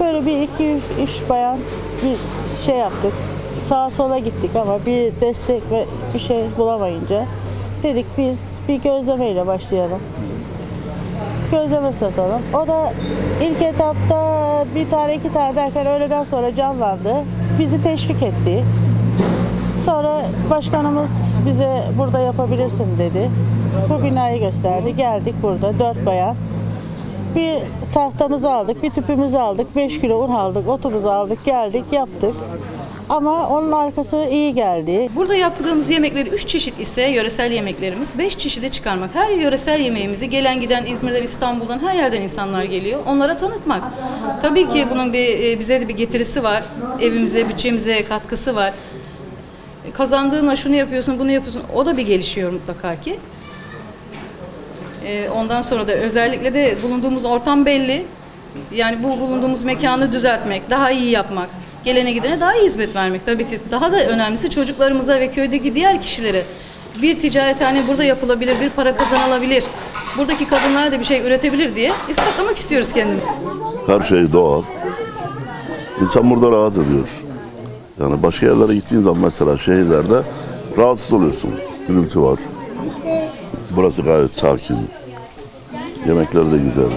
Böyle bir iki üç bayan bir şey yaptık. Sağa sola gittik ama bir destek ve bir şey bulamayınca dedik biz bir gözlemeyle başlayalım. Gözleme satalım. O da ilk etapta bir tane iki tane derken öğleden sonra canlandı. Bizi teşvik etti. Sonra başkanımız bize burada yapabilirsin dedi. Bu binayı gösterdi. Geldik burada dört bayan. Bir tahtamızı aldık, bir tüpümüzü aldık, 5 kilo un aldık, otumuzu aldık, geldik, yaptık. Ama onun arkası iyi geldi. Burada yaptığımız yemekleri 3 çeşit ise yöresel yemeklerimiz 5 çeşide çıkarmak. Her yöresel yemeğimizi gelen giden İzmir'den, İstanbul'dan her yerden insanlar geliyor. Onlara tanıtmak. Tabii ki bunun bir e, bize de bir getirisi var. Evimize, bütçemize katkısı var. Kazandığınla şunu yapıyorsun, bunu yapıyorsun. O da bir gelişiyor mutlaka ki. E, Ondan sonra da özellikle de bulunduğumuz ortam belli. Yani bu bulunduğumuz mekanı düzeltmek, daha iyi yapmak, gelene gidene daha iyi hizmet vermek tabii ki. Daha da önemlisi çocuklarımıza ve köydeki diğer kişilere bir ticarethane burada yapılabilir, bir para kazanılabilir. Buradaki kadınlar da bir şey üretebilir diye ispatlamak istiyoruz kendimizi. Her şey doğal. İnsan burada rahat ediyor. Yani başka yerlere gittiğin zaman mesela şehirlerde rahatsız oluyorsun. Gürültü var. Burası gayet sakin. Yemekleri de güzel.